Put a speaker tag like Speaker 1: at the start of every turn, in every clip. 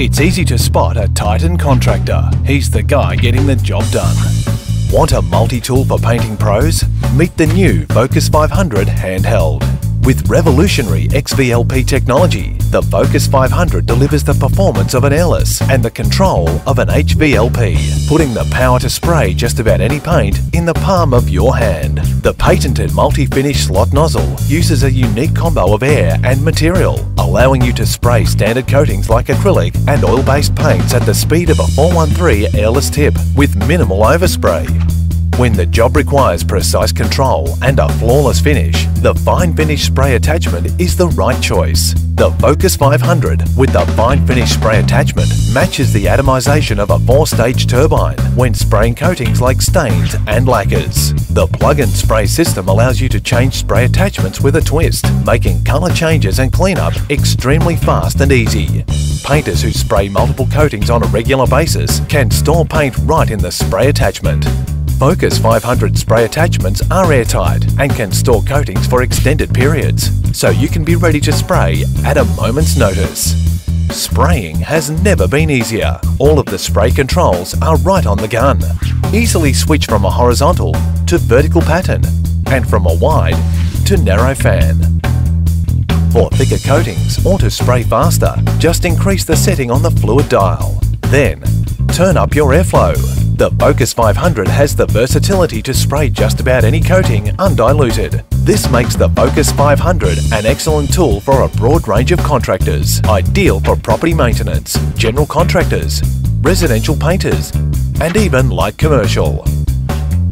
Speaker 1: It's easy to spot a Titan contractor. He's the guy getting the job done. Want a multi-tool for painting pros? Meet the new Focus 500 handheld. With revolutionary XVLP technology, the Focus 500 delivers the performance of an airless and the control of an HVLP, putting the power to spray just about any paint in the palm of your hand. The patented multi-finish slot nozzle uses a unique combo of air and material, allowing you to spray standard coatings like acrylic and oil-based paints at the speed of a 413 airless tip with minimal overspray. When the job requires precise control and a flawless finish, the Fine Finish Spray Attachment is the right choice. The Focus 500 with the Fine Finish Spray Attachment matches the atomization of a four-stage turbine when spraying coatings like stains and lacquers. The plug-in spray system allows you to change spray attachments with a twist, making colour changes and cleanup extremely fast and easy. Painters who spray multiple coatings on a regular basis can store paint right in the spray attachment. Focus 500 spray attachments are airtight and can store coatings for extended periods, so you can be ready to spray at a moment's notice. Spraying has never been easier. All of the spray controls are right on the gun. Easily switch from a horizontal to vertical pattern and from a wide to narrow fan. For thicker coatings or to spray faster, just increase the setting on the fluid dial. Then, turn up your airflow. The Focus 500 has the versatility to spray just about any coating undiluted. This makes the Focus 500 an excellent tool for a broad range of contractors, ideal for property maintenance, general contractors, residential painters, and even light commercial.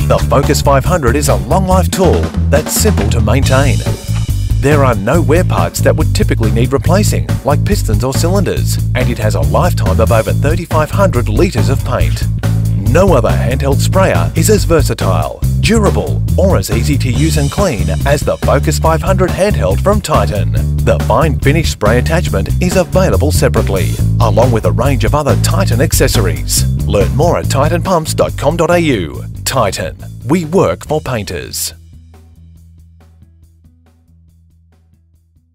Speaker 1: The Focus 500 is a long life tool that's simple to maintain. There are no wear parts that would typically need replacing, like pistons or cylinders, and it has a lifetime of over 3,500 litres of paint. No other handheld sprayer is as versatile, durable, or as easy to use and clean as the Focus 500 handheld from Titan. The fine finish spray attachment is available separately, along with a range of other Titan accessories. Learn more at titanpumps.com.au. Titan, we work for painters.